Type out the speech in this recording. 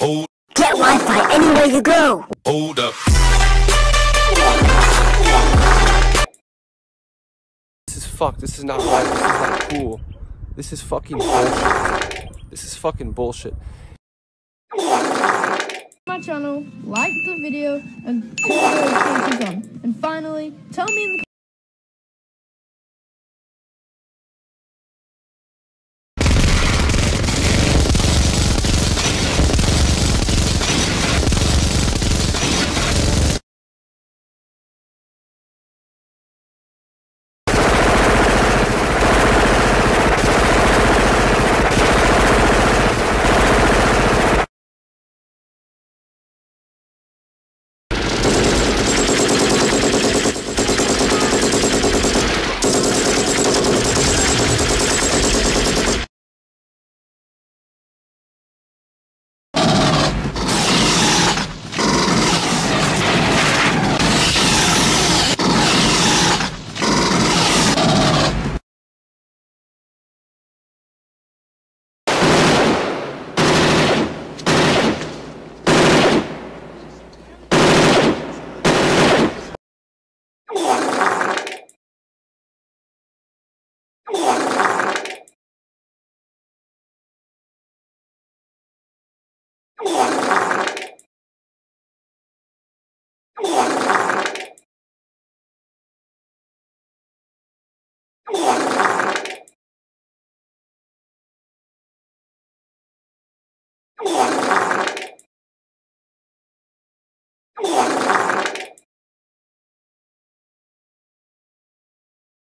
Hold, Get Wi-Fi anywhere you go. hold up. This is fucked. This is not right. This is not cool. This is fucking bullshit. This is fucking bullshit. my channel, like the video, and turn notifications on. And finally, tell me in the What?